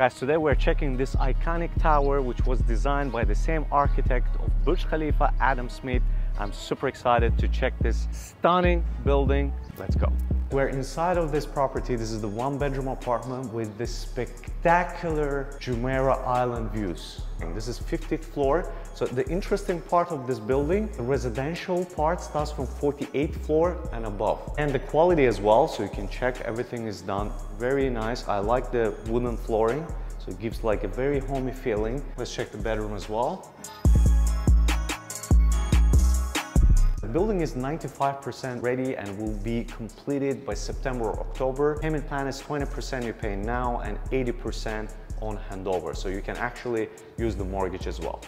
Guys, today we're checking this iconic tower which was designed by the same architect of Burj Khalifa, Adrian Smith. I'm super excited to check this stunning building. Let's go. We're inside of this property. This is the one bedroom apartment with this spectacular Jumeirah Island views. And this is 50th floor. So the interesting part of this building, the residential part starts from 48th floor and above. And the quality as well, so you can check everything is done very nice. I like the wooden flooring, so it gives like a very homey feeling. Let's check the bedroom as well. Building is 95% ready and will be completed by September or October. Payment plan is 20% you pay now and 80% on handover. So you can actually use the mortgage as well.